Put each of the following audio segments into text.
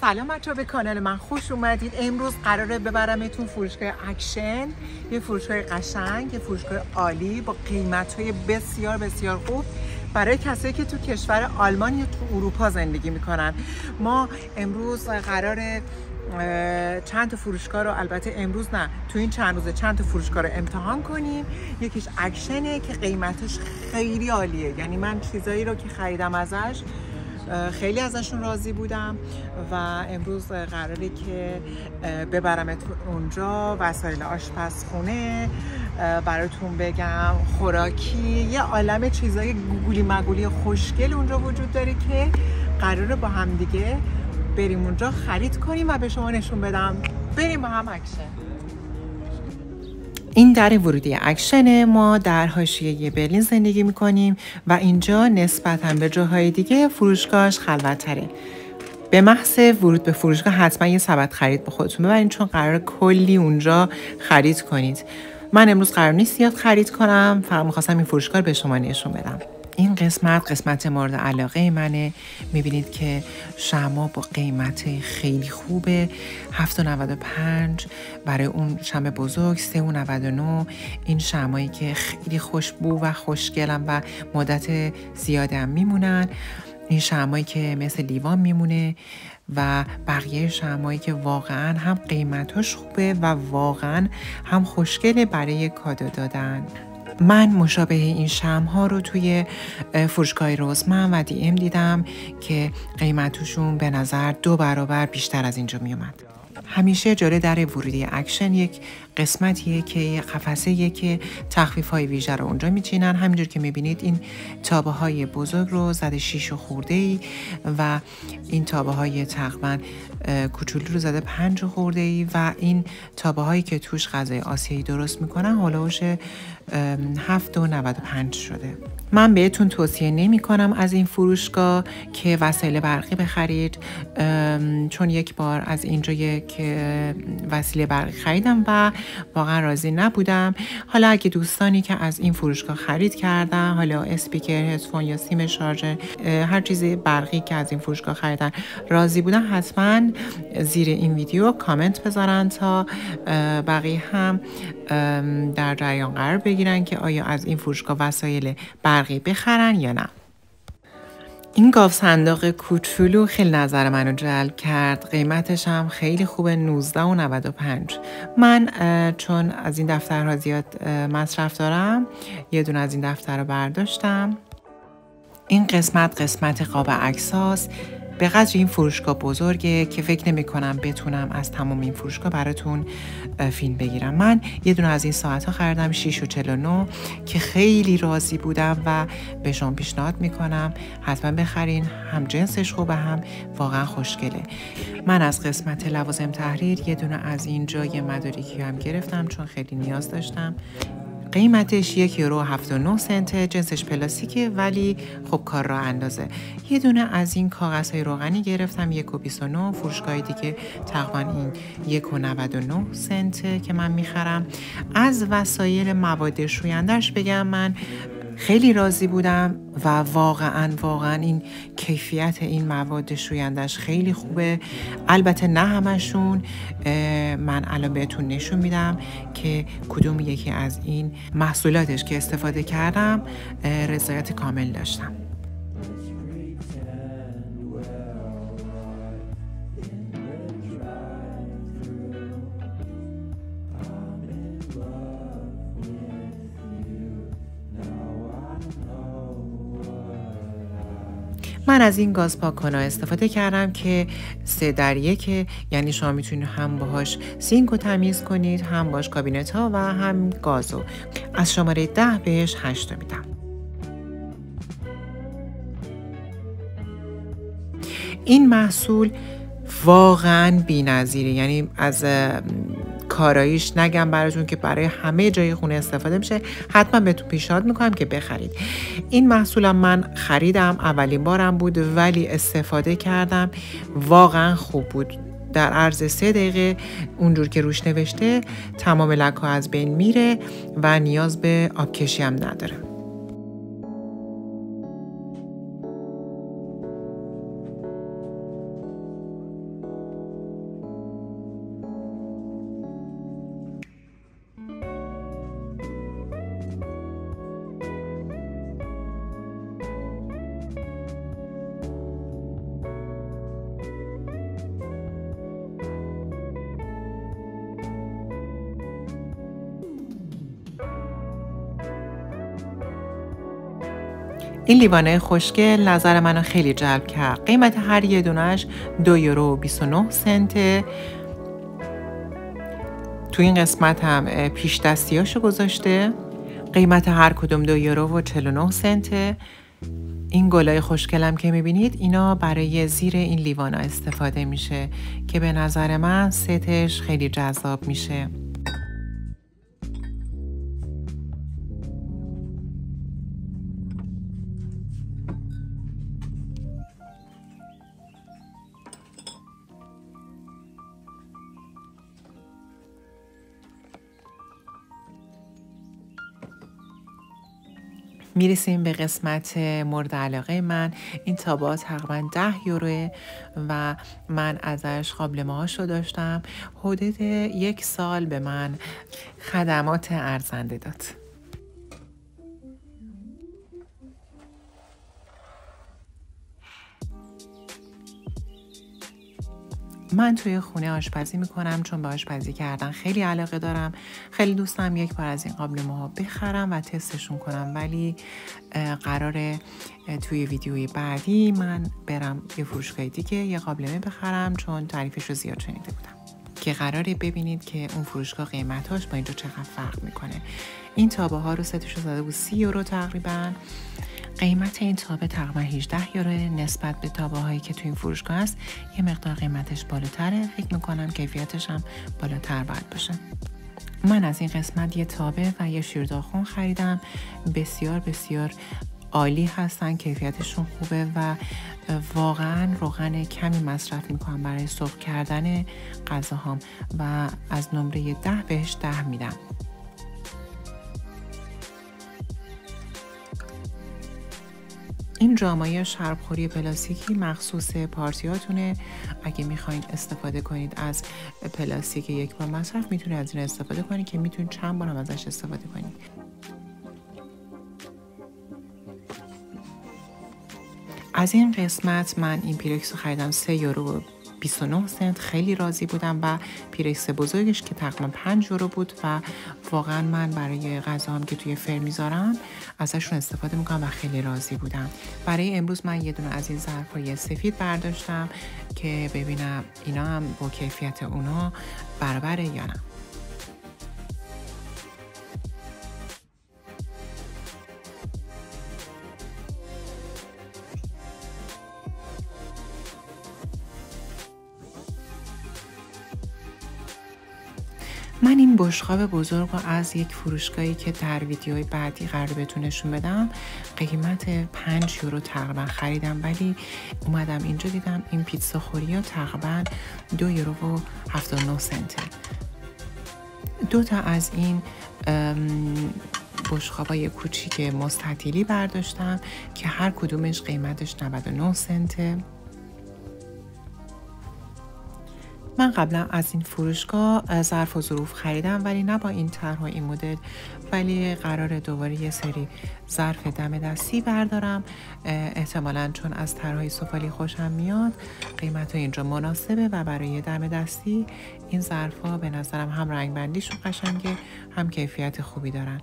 سلام بچه‌ها به کانال من خوش اومدید. امروز قراره ببرمتون فروشگاه اکشن. یه فروشگاه قشنگ یه فروشگاه عالی با قیمت های بسیار بسیار خوب. برای کسایی که تو کشور آلمان یا تو اروپا زندگی می‌کنن. ما امروز قراره چند تا فروشگاه رو البته امروز نه تو این چند روزه چند تا فروشگاه رو امتحان کنیم. یکیش اکشنه که قیمتش خیلی عالیه. یعنی من چیزایی رو که خریدم ازش خیلی ازشون راضی بودم و امروز قراره که ببرمتون اونجا وسایل آشپزخونه براتون بگم خوراکی. یه عالم چیزای گوگولی مگولی خوشگل اونجا وجود داره که قراره با هم دیگه بریم اونجا خرید کنیم و به شما نشون بدم. بریم با هم اکشن. این در ورودی اکشن ما در حاشیه برلین زندگی می‌کنیم و اینجا نسبتا به جاهای دیگه فروشگاهش خلوتتره. به محض ورود به فروشگاه حتما یه سبد خرید به خودتون ببرین چون قرار کلی اونجا خرید کنید. من امروز قرار نیست زیاد خرید کنم فقط می‌خواستم این فروشگاه به شما نشون بدم. این قسمت قسمت مورد علاقه منه. می‌بینید که شما با قیمت خیلی خوبه 7.95 برای اون شم بزرگ 3.99 این شمایی که خیلی خوشبو و خوشگلم و مدت زیادی هم میمونن. این شمایی که مثل لیوان میمونه و بقیه شمایی که واقعا هم قیمتاش خوبه و واقعا هم خوشگله برای کادو دادن. من مشابه این شم ها رو توی فروشگاه روزمن و دی ام دیدم که قیمتشون به نظر دو برابر بیشتر از اینجا می اومد. همیشه جلوی در ورودی اکشن یک قسمتیه که قفسه که تخفیف های ویژه رو اونجا میچینن همینجور که می‌بینید این تابه های بزرگ رو زده شیش و خورده ای و این تابه های تقریبا کوچولو رو زده پنج و خورده ای و این تابه هایی که توش غذای آسیایی درست می‌کنن هلوش هفت و نود و پنج شده. من بهتون توصیه نمی کنم از این فروشگاه که وسایل برقی بخرید. چون یک بار از اینجا یک وسیله برقی خریدم و واقعا راضی نبودم. حالا اگه دوستانی که از این فروشگاه خرید کردن حالا اسپیکر هدفون یا سیم شارژر هر چیز برقی که از این فروشگاه خریدن راضی بودن حتما زیر این ویدیو کامنت بذارن تا بقیه هم در جریان قرار بگیرن که آیا از این فروشگاه وسایل برقی بخرن یا نه. این گاف صندوق کوچولو خیلی نظر منو جلب کرد. قیمتش هم خیلی خوبه 19 و 95 من چون از این دفترها زیاد مصرف دارم یه دونه از این دفتر رو برداشتم. این قسمت قسمت قاب عکساست به قدر این فروشگاه بزرگه که فکر نمی کنم بتونم از تمام این فروشگاه براتون فیلم بگیرم. من یه دونه از این ساعت ها خریدم 6 و 49 که خیلی راضی بودم و به شما پیشنهاد می‌کنم. حتما بخرین هم جنسش خوبه هم واقعا خوشگله. من از قسمت لوازم تحریر یه دونه از این جای مدارکی هم گرفتم چون خیلی نیاز داشتم. قیمتش یک یورو 79 سنت جنسش پلاستیکه ولی خب کار را اندازه. یه دونه از این کاغذ های روغنی گرفتم یک و 29 فروشگاه دیگه تقریبا این یک و 99 سنت که من می‌خرم. از وسایل مواد شویندهش بگم من خیلی راضی بودم و واقعا واقعا این کیفیت این مواد شویندش خیلی خوبه. البته نه همشون من الان بهتون نشون میدم که کدوم یکی از این محصولاتش که استفاده کردم رضایت کامل داشتم. من از این گاز پاکونا استفاده کردم که سه در یک یعنی شما می‌تونید هم باهاش سینک رو تمیز کنید هم باش کابینت ها و هم گازو از شماره ده بهش هشت میدم این محصول واقعا بی نظیره. یعنی از کاراییش نگم براتون که برای همه جای خونه استفاده میشه. حتما بهتون پیشنهاد می‌کنم که بخرید. این محصولم من خریدم اولین بارم بود ولی استفاده کردم. واقعا خوب بود. در عرض سه دقیقه اونجور که روش نوشته تمام لکه از بین میره و نیاز به آبکشی هم نداره. این لیوانه خوشگل نظر منو خیلی جلب کرد. قیمت هر یه دونش دو یورو و 29 سنته تو این قسمت هم پیش دستیاشو گذاشته. قیمت هر کدوم دو یورو و 49 سنته این گلای خوشگلم که می‌بینید اینا برای زیر این لیوانا استفاده میشه که به نظر من ستش خیلی جذاب میشه. می‌رسیم به قسمت مورد علاقه من. این تابا تقریبا ده یوروه و من ازش قابلمه هاشو داشتم. حدود یک سال به من خدمات ارزنده داد. من توی خونه آشپزی می‌کنم چون به آشپزی کردن خیلی علاقه دارم. خیلی دوستم یک بار از این قابل ها بخرم و تستشون کنم. ولی قرار توی ویدیوی بعدی من برم یه فروشگاه دیگه یه قابلمه بخرم چون تعریفش رو زیاد شنیده بودم. که قراره ببینید که اون فروشگاه قیمتاش با اینجا چقدر فرق می‌کنه. این تابه ها رو ستش رو زده بود سی یورو تقریبا. قیمت این تابه تقریبا 18 یورو نسبت به تابه هایی که تو این فروشگاه هست. یه مقدار قیمتش بالاتره فکر می‌کنم کیفیتش هم بالاتر باید باشه. من از این قسمت یه تابه و یه شیرداخون خریدم. بسیار بسیار عالی هستن. کیفیتشون خوبه و واقعا روغن کمی مصرف می‌کنم برای سرخ کردن غذاهام و از نمره ده بهش ده میدم. این جامعه شربخوری پلاستیکی مخصوص پارتیاتونه. اگه می‌خواین استفاده کنید از پلاستیک یک بار مصرف می‌تونید از این استفاده کنید که می‌تونید چند بار هم ازش استفاده کنید از این قسمت من این پیرکس رو خریدم 3 یورو 29 سنت خیلی راضی بودم و پیرکس بزرگش که تقریبا 5 یورو بود و واقعا من برای غذام که توی فر می‌ذارم ازشون استفاده می‌کنم و خیلی راضی بودم. برای امروز من یه دونه از این ظرفای سفید برداشتم که ببینم اینا هم با کیفیت اونا برابره یا نه. من این بشقاب بزرگ رو از یک فروشگاهی که در ویدیوهای بعدی قرار بهتون نشون بدم قیمت 5 یورو تقریبا خریدم ولی اومدم اینجا دیدم این پیتزا خوری ها تقریبا 2 یورو و 79 سنته. دو تا از این های کوچیک مستطیلی برداشتم که هر کدومش قیمتش 99 سنته. من قبلا از این فروشگاه ظرف و ظروف خریدم ولی نه با این طرح و این مدل ولی قرار دوباره یه سری ظرف دم دستی بردارم. احتمالا چون از طرحهای سفالی خوشم میاد قیمت اینجا مناسبه و برای دم دستی این ظرف ها به نظرم هم رنگ بندیشون قشنگه هم کیفیت خوبی دارن.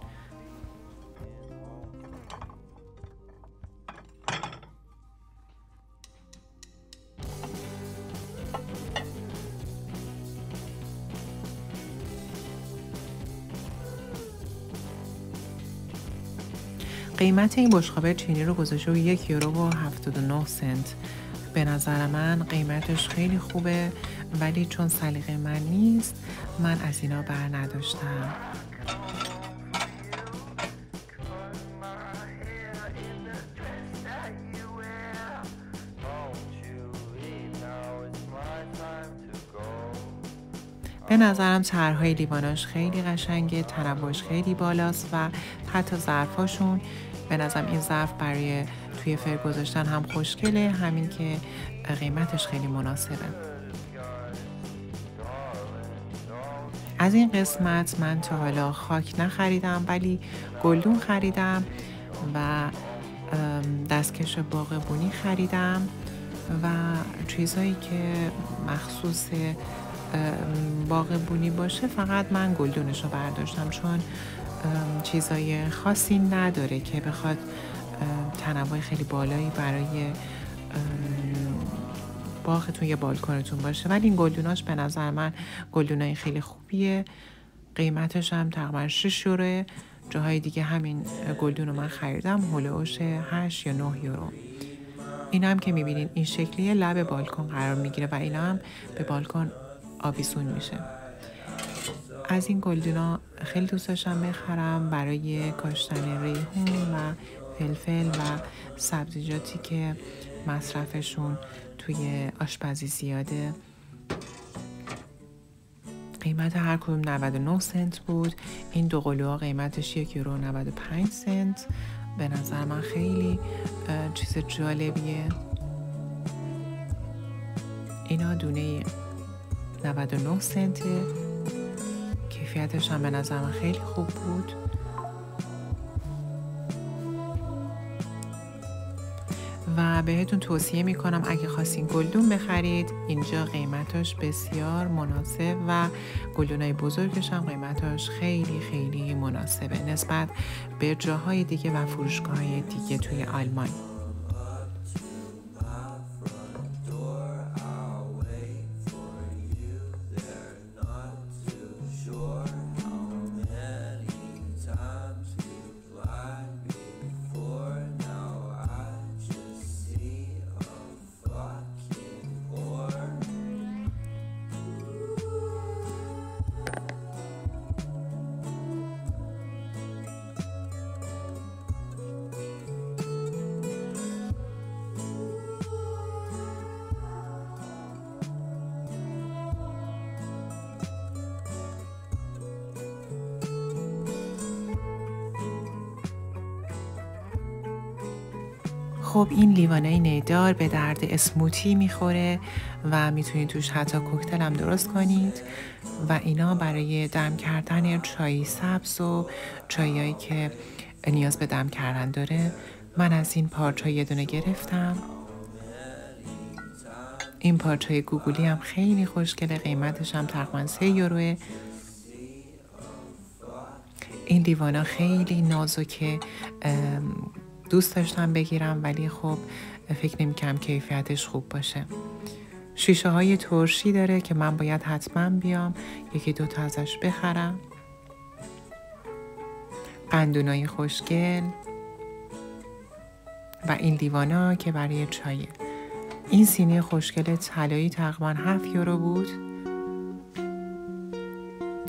قیمت این بشقابه چینی رو گذاشته و یک یورو و 79 سنت. به نظر من قیمتش خیلی خوبه ولی چون سلیقه من نیست من از اینا بر نداشتم. به نظرم طرحهای لیواناش خیلی قشنگه تنوعش خیلی بالاست و حتی ظرفاشون به نظرم این ظرف برای توی فر گذاشتن هم خوشگله همین که قیمتش خیلی مناسبه. از این قسمت من تا حالا خاک نخریدم ولی گلدون خریدم و دستکش باغبونی خریدم و چیزهایی که مخصوص باغ بونی باشه فقط من گلدونش رو برداشتم. چون چیزای خاصی نداره که بخواد تنوع خیلی بالایی برای باغتون یا بالکنتون باشه. ولی این گلدوناش به نظر من گلدونای خیلی خوبیه. قیمتش هم تقریبا 6 یوروه جاهای دیگه همین گلدون رو من خریدم. هلوش 8 یا 9 یورو. این هم که می‌بینین این شکلی لب بالکن قرار می‌گیره و اینا هم به بالکن آویزون میشه. از این گلدونا خیلی دوست داشتم بخرم برای کاشتن ریحون و فلفل و سبزیجاتی که مصرفشون توی آشپزی زیاده. قیمت هر کدوم 99 سنت بود. این دو قلوها قیمتش یک یورو 95 سنت. به نظر من خیلی چیز جالبیه. اینا دونه 99 سنته. کیفیتش هم به نظر من خیلی خوب بود. و بهتون توصیه می‌کنم اگه خواستین گلدون بخرید اینجا قیمتش بسیار مناسب و گلدونای بزرگش هم قیمتش خیلی خیلی مناسبه نسبت به جاهای دیگه و فروشگاه دیگه توی آلمان. خب این لیوانه نیدار به درد اسموتی می‌خوره و می‌تونید توش حتی کوکتل هم درست کنید و اینا برای دم کردن چای سبز و چایایی که نیاز به دم کردن داره. من از این پارچه یه دونه گرفتم. این پارچه گوگلی هم خیلی خوشگله قیمتش هم تقریبا سه یوروه. این لیوانا خیلی نازکه دوست داشتم بگیرم ولی خب فکر نمی‌کنم کیفیتش خوب باشه. شیشه های ترشی داره که من باید حتما بیام یکی دوتا ازش بخرم. قندونای خوشگل و این دیوانا که برای چایه این سینه خوشگل طلایی تقریبا 7 یورو بود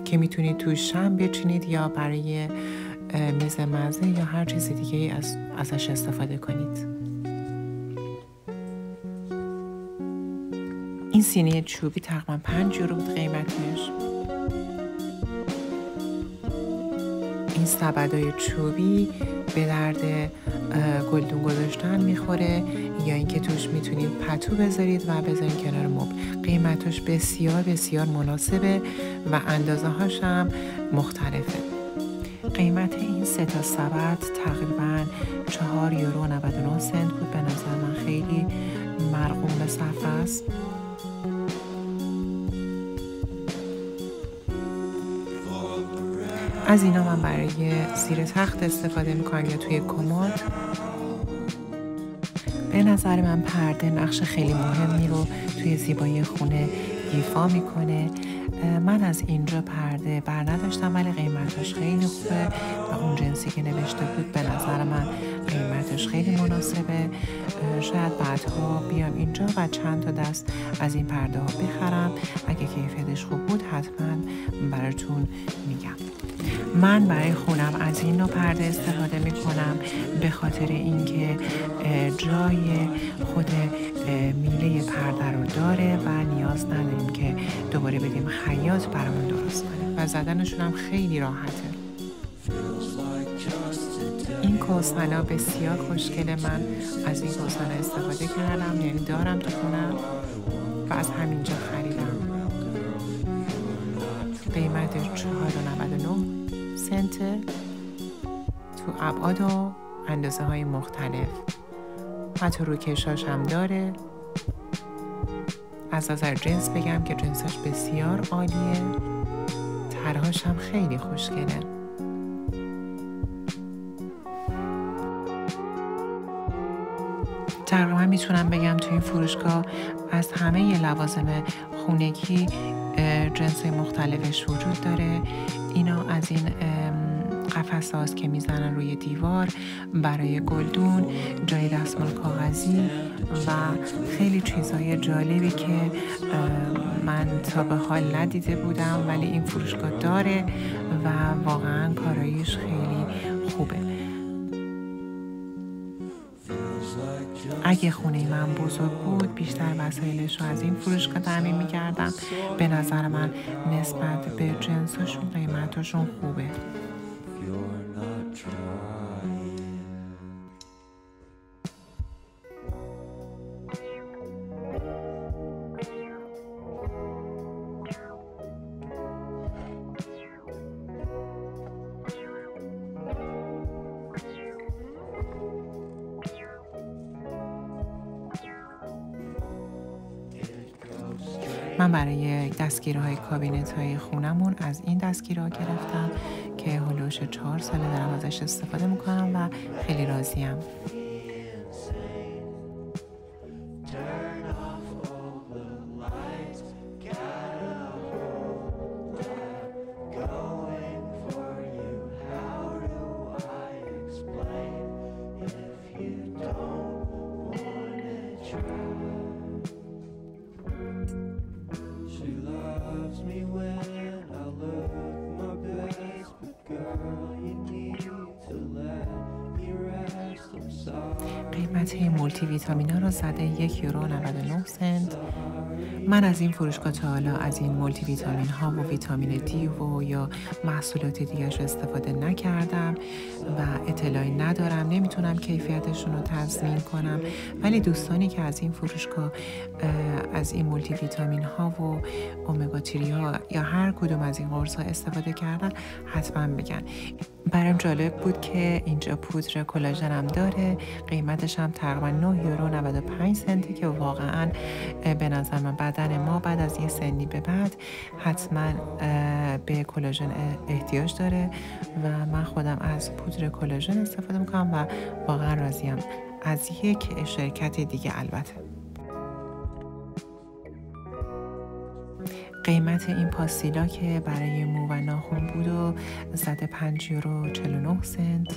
که می‌تونید توش شم بچینید یا برای میز مزه یا هر چیز دیگه از ازش استفاده کنید. این سینه چوبی تقریبا 5 یورو بود قیمتش. این سبدای چوبی به درد گلدون گذاشتن می‌خوره یا اینکه توش می‌تونید پتو بذارید و بذارید کنار مبل. قیمتش بسیار بسیار مناسبه و اندازه هاش هم مختلفه. قیمت این سه تا سبد تقریبا چهار یورو و 99 سنت بود. به نظر من خیلی مرقوم به است. از اینا من برای زیر تخت استفاده می‌کنم یا توی کمد به نظر من پرده نقش خیلی مهمی رو توی زیبایی خونه ایفا می‌کنه. من از اینجا پرده بر نداشتم ولی قیمتش خیلی خوبه و اون جنسی که نوشته بود به نظر من قیمتش خیلی مناسبه. شاید بعدها بیام اینجا و چند تا دست از این پرده ها بخرم. اگه کیفیتش خوب بود حتما براتون میگم. من برای خونم از این نوع پرده استفاده می کنم به خاطر اینکه جای خود میله پرده رو داره و نیاز نداریم که دوباره بدیم خیاط برامون درست کنه. و زدنشون هم خیلی راحته. این ها بسیار خوشگله. من از این ها استفاده کردم یعنی دارم تو خونم و از همینجا خریدم. قیمت 4.99 سنت تو ابعاد و اندازه های مختلف. حتی روکشاش هم داره. از نظر جنس بگم که جنسش بسیار عالیه. ترهاش هم خیلی خوشگله. تقریبا می‌تونم بگم تو این فروشگاه از همه لوازم خونگی جنس مختلفش وجود داره. اینا از این قفس که می‌زنن روی دیوار برای گلدون جای دستمال کاغذی و خیلی چیزهای جالبی که من تا به حال ندیده بودم ولی این فروشگاه داره و واقعا کاراییش خیلی خوبه. اگه خونه من بزرگ بود بیشتر وسایلش رو از این فروشگاه تعمین می‌کردم. به نظر من نسبت به جنسشون قیمتشون خوبه. من برای دستگیرهای کابینت های خونمون از این دستگیرها گرفتم. که هلوش چهار ساله دارم ازش استفاده می‌کنم و خیلی راضیم. قیمت مولتی ویتامین رو زده یک یورو 99 سنت. من از این فروشگاه تا حالا از این مولتی ویتامین ها و ویتامین دی و یا محصولات دیگرش استفاده نکردم و اطلاعی ندارم. نمی‌تونم کیفیتشون رو تضمین کنم. ولی دوستانی که از این فروشگاه از این مولتی ویتامین ها و امگا ها یا هر کدوم از این قرص ها استفاده کردن حتما بگن. برام جالب بود که اینجا پودر کلاژن هم داره قیمتش هم تقریبا 9 یورو 95 سنتی که واقعا به نظر من بدن ما بعد از یه سنی به بعد حتما به کلاژن احتیاج داره و من خودم از پودر کلاژن استفاده می‌کنم و واقعا راضیم. از یک شرکت دیگه البته. قیمت این پاستیلا که برای مو و ناخون بود و زده 5 یورو 49 سنت.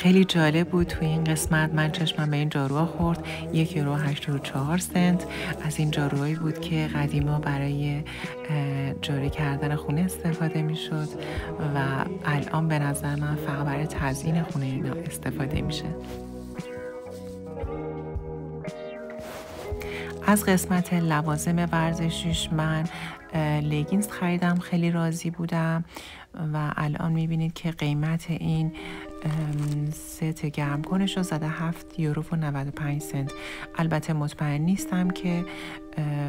خیلی جالب بود توی این قسمت. من چشمم به این جاروها خورد. یک یورو چهار سنت. از این جاروهایی بود که قدیما برای جاری کردن خونه استفاده می‌شد و الان به نظر من فقط برای تزیین خونه اینا استفاده میشه. از قسمت لوازم ورزشیش من لگینز خریدم خیلی راضی بودم و الان می‌بینید که قیمت این ست گرم کنش رو زده 7 یورو و 95 سنت. البته مطمئن نیستم که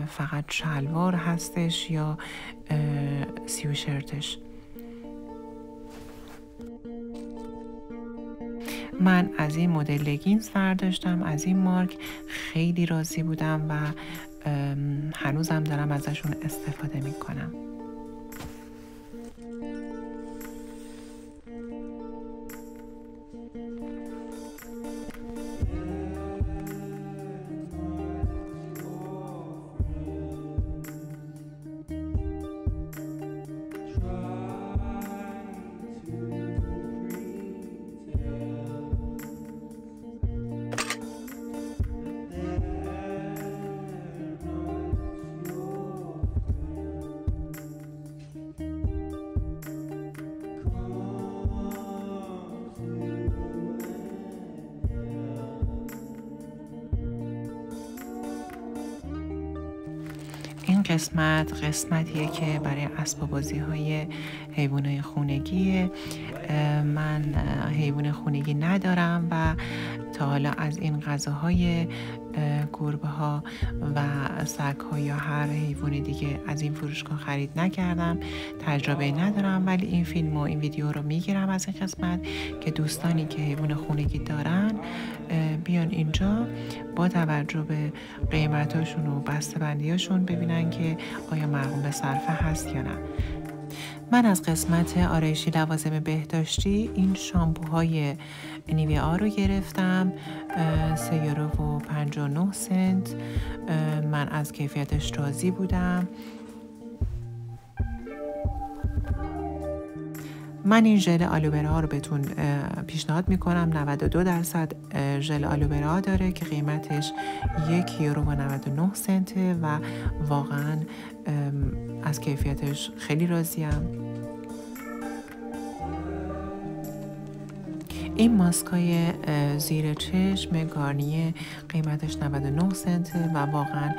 فقط شلوار هستش یا سیو شرتش. من از این مدل لگینز برداشتم از این مارک خیلی راضی بودم و هنوزم دارم ازشون استفاده می‌کنم. قسمت قسمتیه که برای اسباب بازی های حیوان خونگی. من حیوان خونگی ندارم و تا حالا از این غذاهای گربه ها و سگ ها یا هر حیوان دیگه از این فروشگاه خرید نکردم تجربه ندارم. ولی این فیلم و این ویدیو رو می‌گیرم از این قسمت که دوستانی که حیوان خونگی دارن بیان اینجا با توجه به قیمتاشون و بسته‌بندیاشون ببینن که آیا مرغوم به صرفه هست یا نه. من از قسمت آرایشی لوازم بهداشتی این شامپوهای نیویا رو گرفتم سه یورو و 59 سنت. من از کیفیتش راضی بودم. من این ژل آلوبرا رو بهتون پیشنهاد می‌کنم. 92 درصد ژل آلوبرا داره که قیمتش یک یورو و 99 سنته و واقعا از کیفیتش خیلی راضیم. این ماسکای زیر چشم گارنیه قیمتش 99 سنته و واقعا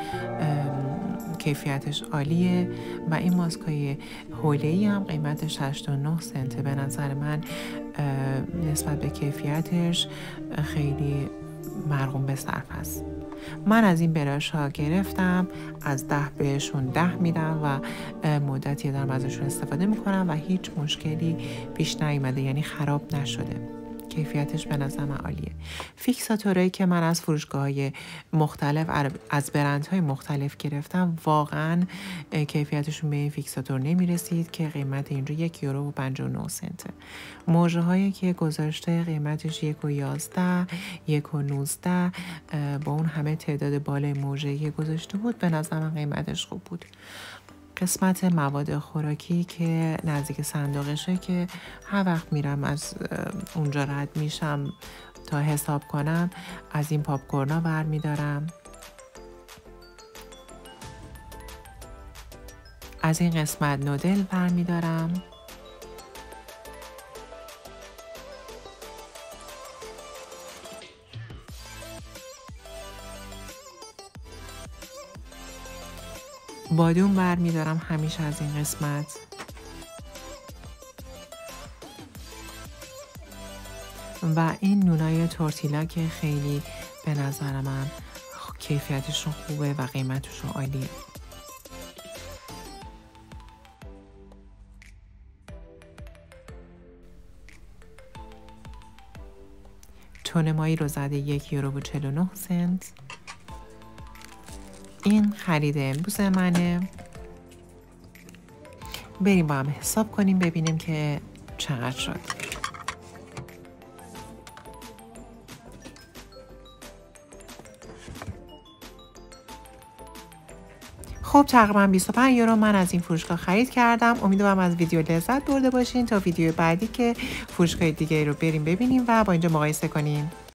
کیفیتش عالیه و این ماسکای حوله هم قیمتش 89 سنته به نظر من نسبت به کیفیتش خیلی مرغوم به صرف است. من از این براش ها گرفتم از ده بهشون ده میدم و مدتی دارم ازشون استفاده می‌کنم و هیچ مشکلی پیش نیومده یعنی خراب نشده. کیفیتش به نظر من عالیه. فیکساتورایی که من از فروشگاه های مختلف از برندهای مختلف گرفتم واقعا کیفیتشون به این فیکساتور نمی‌رسید که قیمت اینجا یک یورو و 59 سنته. موجه هایی که گذاشته قیمتش یک و یازده یک و نوزده با اون همه تعداد بالای موجه که گذاشته بود به نظر من قیمتش خوب بود. قسمت مواد خوراکی که نزدیک صندوقشه که هر وقت میرم از اونجا رد میشم تا حساب کنم از این پاپکورنا برمیدارم از این قسمت نودل برمیدارم بادون بر میدارم همیشه از این قسمت. و این نونای تورتیلا که خیلی به نظر من کیفیتشون خوبه و قیمتشون عالیه. تون مایی رو زده یک یورو و 49 سنت. این خرید امروز منه. بریم با هم حساب کنیم ببینیم که چقدر شد. خب تقریبا 25 یورو من از این فروشگاه خرید کردم. امیدوارم از ویدیو لذت برده باشین تا ویدیو بعدی که فروشگاه دیگه رو بریم ببینیم و با اینجا مقایسه کنیم.